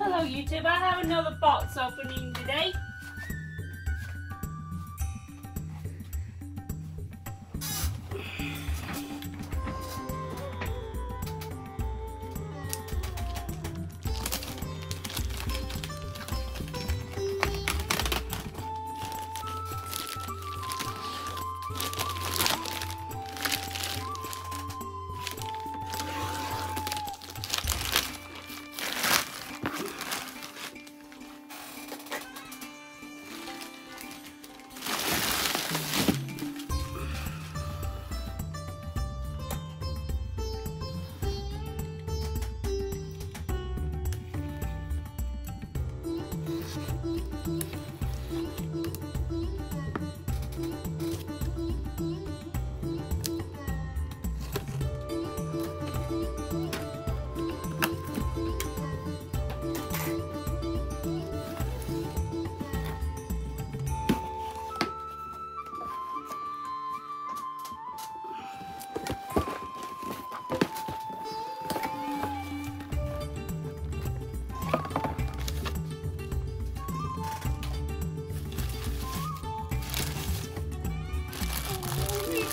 Hello YouTube, I have another box opening today.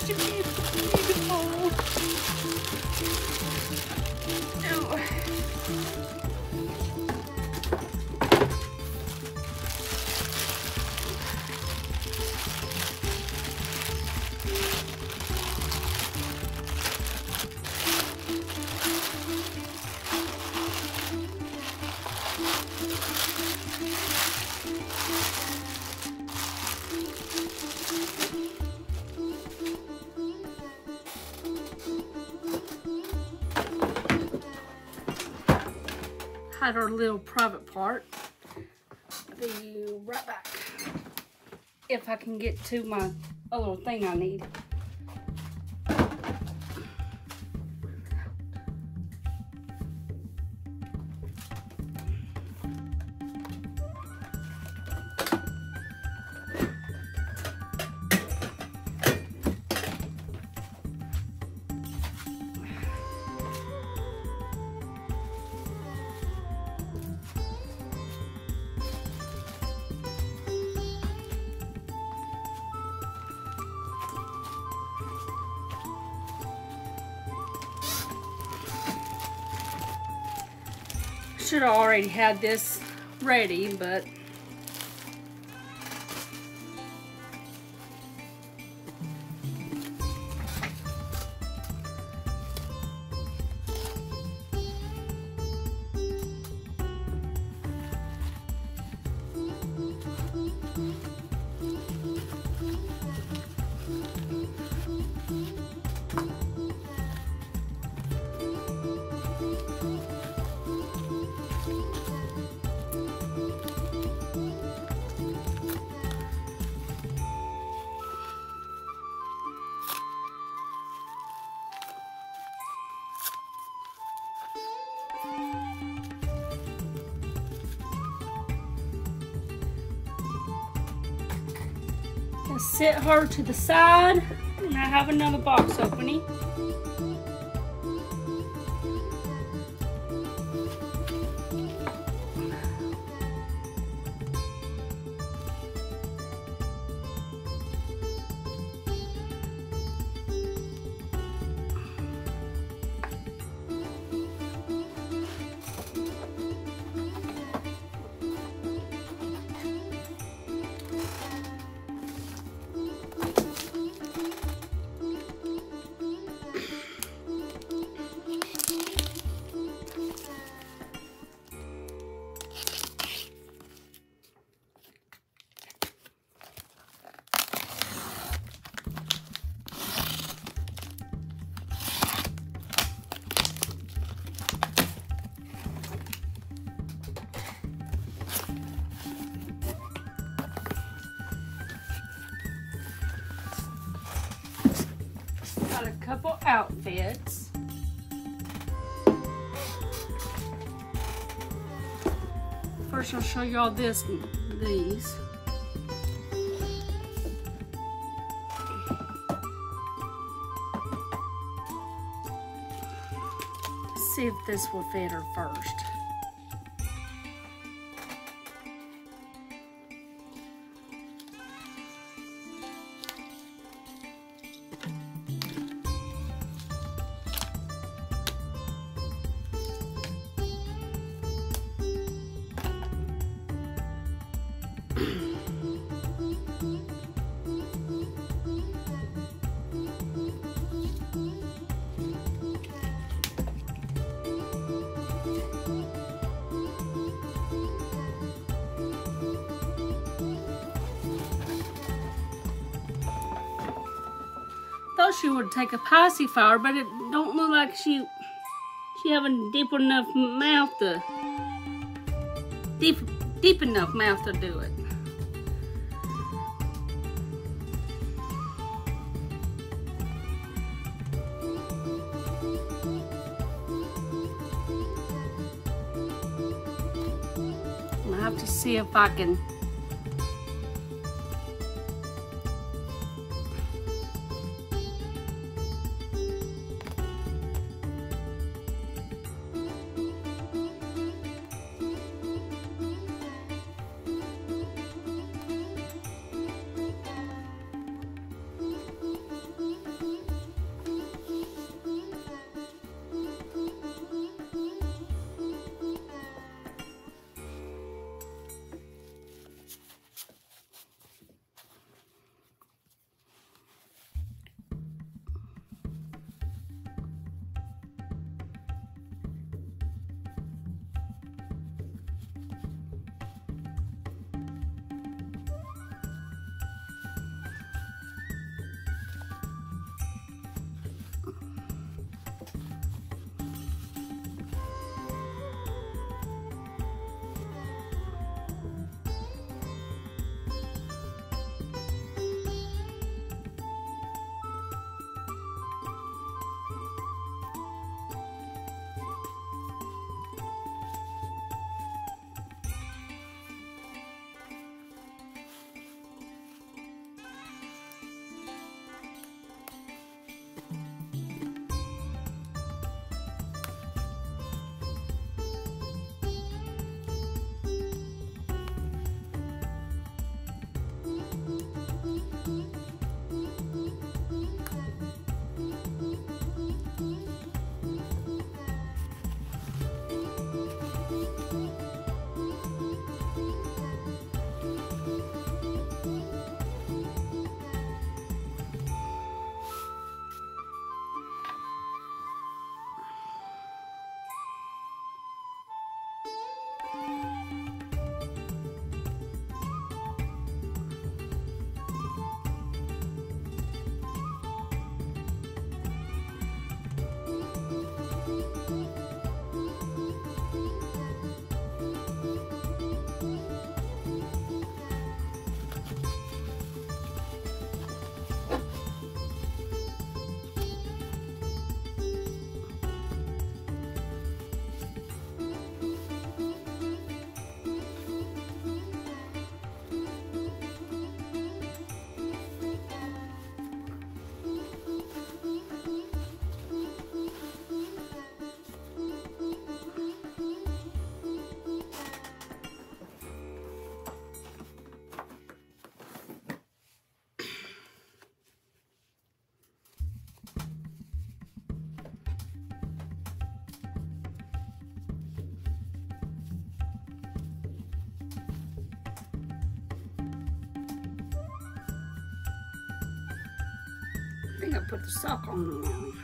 You to be beautiful. Had our little private part. Be right back. If I can get to my little thing I need. Should have already had this ready, but Sit her to the side and I have another box opening. Got a couple outfits. First I'll show y'all this these. See if this will fit her first. Thought she would take a pacifier, but it don't look like she she have a deep enough mouth to deep deep enough mouth to do it. I have to see if I can I put the sock on wrong.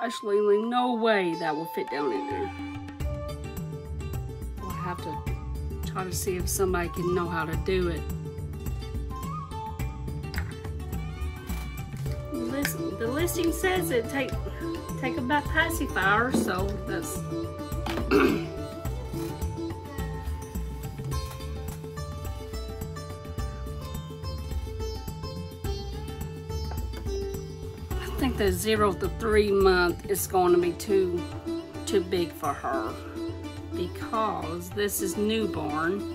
Actually no way that will fit down in there. I'll have to try to see if somebody can know how to do it. Listen, the listing says it take take a bath pacifier, so that's the zero to three month is going to be too too big for her because this is newborn.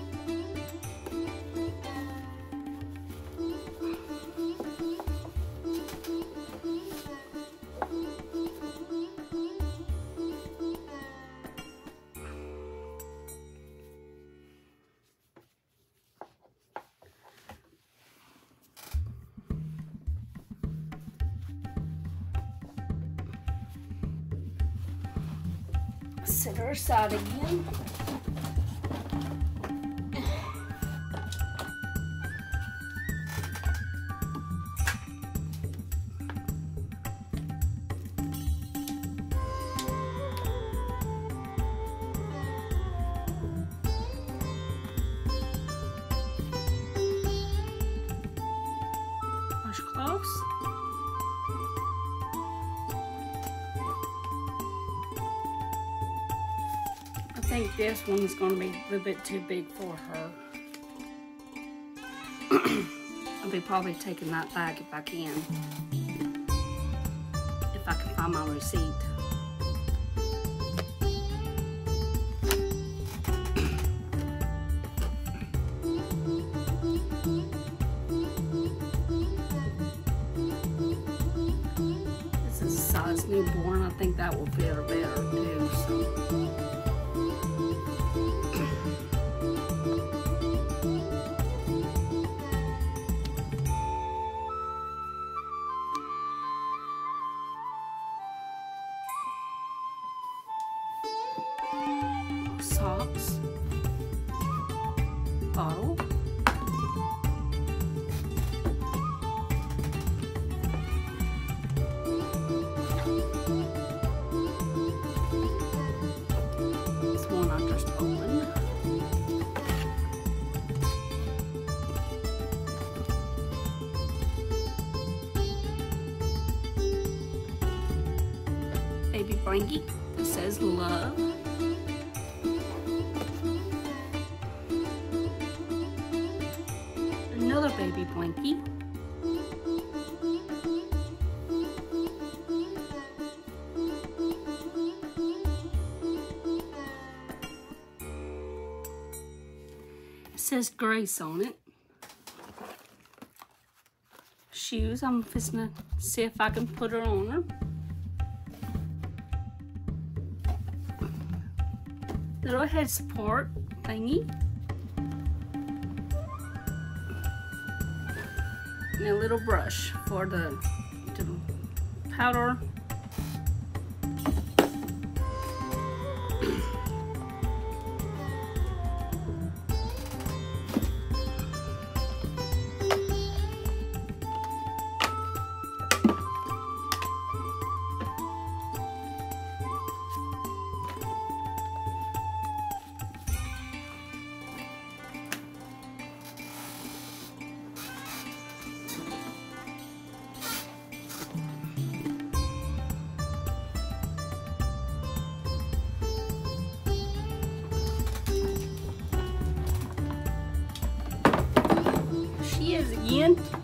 Her aside again. Think this one is going to be a little bit too big for her. I'll be probably taking that back if I can. If I can find my receipt. Bottle. This one I just. Baby Frankie. Says love. Baby. It says Grace on it. Shoes, I'm just gonna see if I can put her on her. Little head support thingy. And a little brush for the, the powder again.